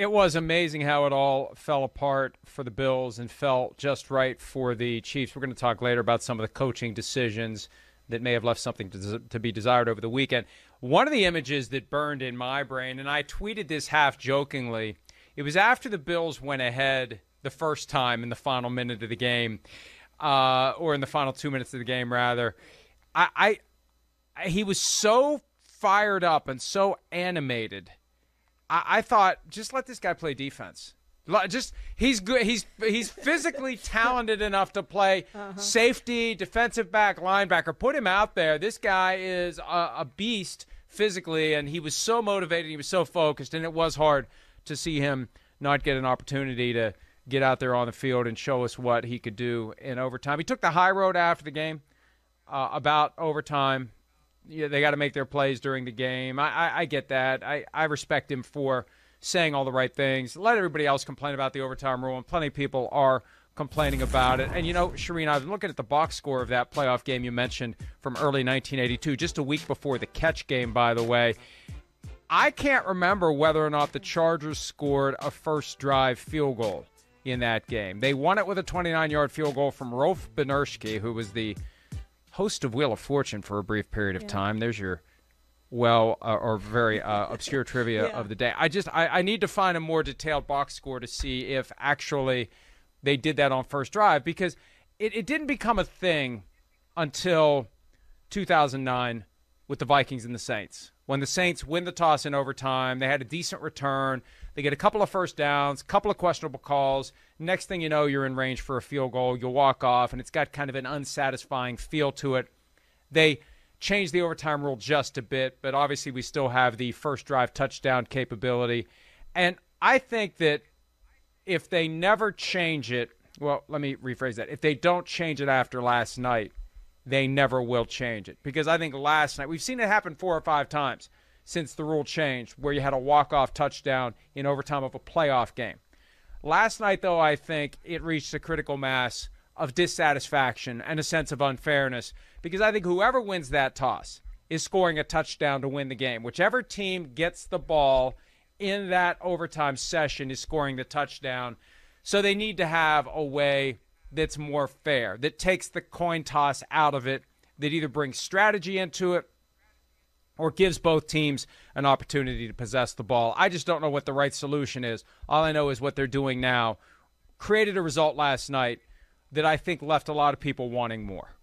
It was amazing how it all fell apart for the Bills and fell just right for the Chiefs. We're going to talk later about some of the coaching decisions that may have left something to, to be desired over the weekend. One of the images that burned in my brain, and I tweeted this half jokingly, it was after the Bills went ahead the first time in the final minute of the game, uh, or in the final two minutes of the game, rather. I, I he was so fired up and so animated I, I thought just let this guy play defense. Just he's good. He's he's physically talented enough to play uh-huh. safety, defensive back, linebacker. Put him out there. This guy is a, a beast physically, and he was so motivated. He was so focused, and it was hard to see him not get an opportunity to get out there on the field and show us what he could do in overtime. He took the high road after the game uh, about overtime yeah, they got to make their plays during the game. I, I, I get that. I, I respect him for saying all the right things. Let everybody else complain about the overtime rule, and plenty of people are complaining about it. And you know, Charean, I've been looking at the box score of that playoff game you mentioned from early 1982, just a week before the catch game, by the way. I can't remember whether or not the Chargers scored a first drive field goal in that game. They won it with a 29 yard field goal from Rolf Benirschke, who was the host of Wheel of Fortune for a brief period of yeah. time. There's your well uh, or very uh, obscure trivia yeah. of the day. I just I, I need to find a more detailed box score to see if actually they did that on first drive because it, it didn't become a thing until 2009 with the Vikings and the Saints. When the Saints win the toss in overtime, they had a decent return. They get a couple of first downs, a couple of questionable calls. Next thing you know, you're in range for a field goal. You'll walk off, and it's got kind of an unsatisfying feel to it. They changed the overtime rule just a bit, but obviously we still have the first drive touchdown capability. And I think that if they never change it, well, let me rephrase that. If they don't change it after last night, they never will change it. Because I think last night, we've seen it happen four or five times since the rule changed, where you had a walk-off touchdown in overtime of a playoff game. Last night, though, I think it reached a critical mass of dissatisfaction and a sense of unfairness because I think whoever wins that toss is scoring a touchdown to win the game. Whichever team gets the ball in that overtime session is scoring the touchdown. So they need to have a way that's more fair, that takes the coin toss out of it, that either brings strategy into it or gives both teams an opportunity to possess the ball. I just don't know what the right solution is. All I know is what they're doing now created a result last night that I think left a lot of people wanting more.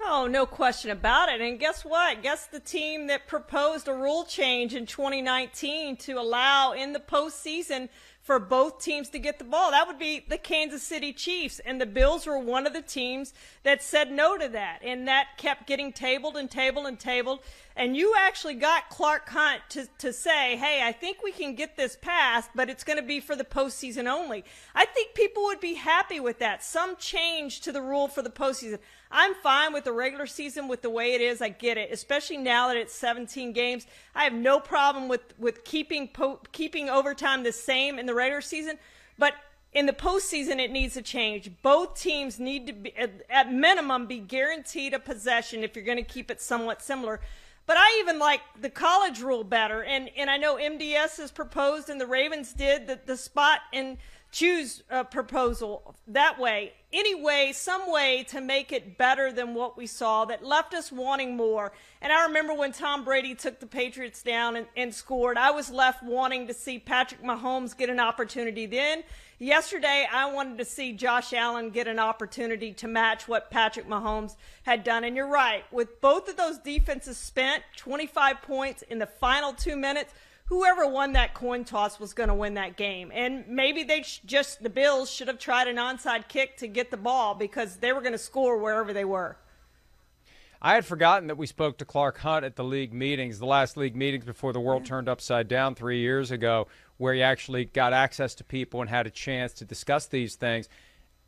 Oh, no question about it. And guess what? Guess the team that proposed a rule change in 2019 to allow in the postseason for both teams to get the ball. That would be the Kansas City Chiefs. And the Bills were one of the teams that said no to that. And that kept getting tabled and tabled and tabled. And you actually got Clark Hunt to, to say, hey, I think we can get this passed, but it's going to be for the postseason only. I think people would be happy with that. Some change to the rule for the postseason. I'm fine with the regular season with the way it is. I get it, especially now that it's 17 games. I have no problem with with keeping po- keeping overtime the same in the regular season, but in the postseason it needs to change. Both teams need to be at, at minimum be guaranteed a possession if you're going to keep it somewhat similar. But I even like the college rule better, and and I know MDS has proposed and the Ravens did the the spot and choose a proposal that way any way, some way to make it better than what we saw that left us wanting more. And I remember when Tom Brady took the Patriots down and, and scored, I was left wanting to see Patrick Mahomes get an opportunity then. Yesterday, I wanted to see Josh Allen get an opportunity to match what Patrick Mahomes had done. And you're right, with both of those defenses spent 25 points in the final two minutes – whoever won that coin toss was going to win that game. And maybe they just, the Bills should have tried an onside kick to get the ball because they were going to score wherever they were. I had forgotten that we spoke to Clark Hunt at the league meetings, the last league meetings before the world turned upside down three years ago, where he actually got access to people and had a chance to discuss these things.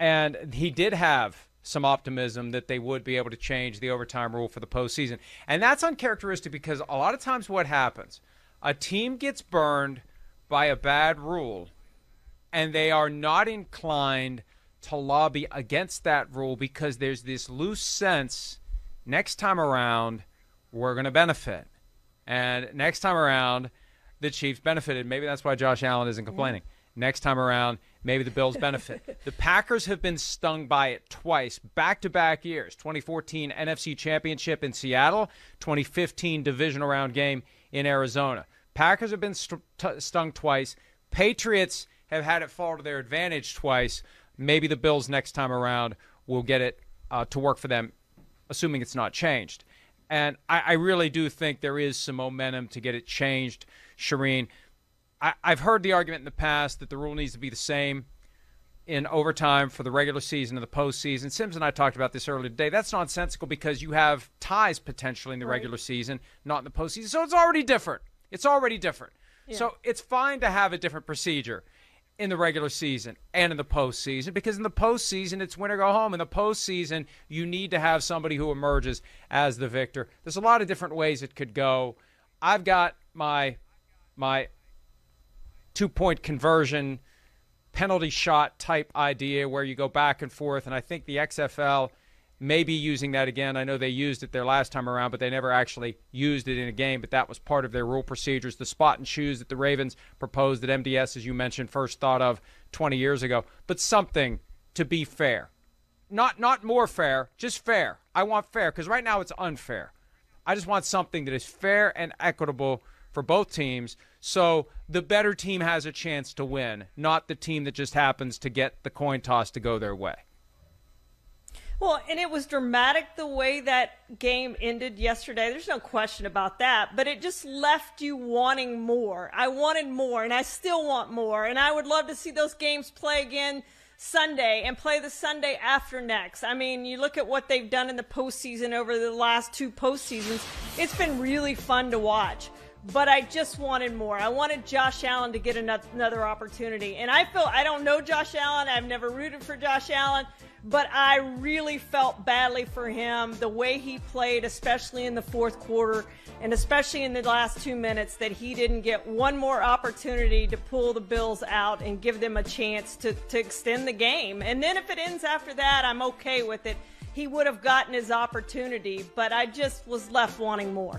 And he did have some optimism that they would be able to change the overtime rule for the postseason. And that's uncharacteristic because a lot of times what happens a team gets burned by a bad rule and they are not inclined to lobby against that rule because there's this loose sense next time around we're going to benefit. And next time around, the Chiefs benefited. Maybe that's why Josh Allen isn't complaining. Next time around, maybe the Bills benefit. the Packers have been stung by it twice, back to back years 2014 NFC Championship in Seattle, 2015 divisional round game in Arizona. Packers have been st- t- stung twice. Patriots have had it fall to their advantage twice. Maybe the Bills next time around will get it uh, to work for them, assuming it's not changed. And I, I, really do think there is some momentum to get it changed, Charean. I, I've heard the argument in the past that the rule needs to be the same in overtime for the regular season and the postseason. Simms and I talked about this earlier today. That's nonsensical because you have ties potentially in the right. regular season, not in the postseason. So it's already different. It's already different. Yeah. So it's fine to have a different procedure in the regular season and in the postseason because in the postseason it's win or go home. In the postseason, you need to have somebody who emerges as the victor. There's a lot of different ways it could go. I've got my my two point conversion penalty shot type idea where you go back and forth, and I think the XFL may be using that again. I know they used it their last time around, but they never actually used it in a game. But that was part of their rule procedures. The spot and choose that the Ravens proposed that MDS, as you mentioned, first thought of 20 years ago. But something to be fair, not not more fair, just fair. I want fair because right now it's unfair. I just want something that is fair and equitable for both teams so the better team has a chance to win, not the team that just happens to get the coin toss to go their way. Well, and it was dramatic the way that game ended yesterday. There's no question about that. But it just left you wanting more. I wanted more, and I still want more. And I would love to see those games play again Sunday and play the Sunday after next. I mean, you look at what they've done in the postseason over the last two postseasons, it's been really fun to watch but I just wanted more. I wanted Josh Allen to get another opportunity. And I feel I don't know Josh Allen. I've never rooted for Josh Allen, but I really felt badly for him the way he played, especially in the fourth quarter and especially in the last two minutes, that he didn't get one more opportunity to pull the Bills out and give them a chance to, to extend the game. And then if it ends after that, I'm okay with it. He would have gotten his opportunity, but I just was left wanting more.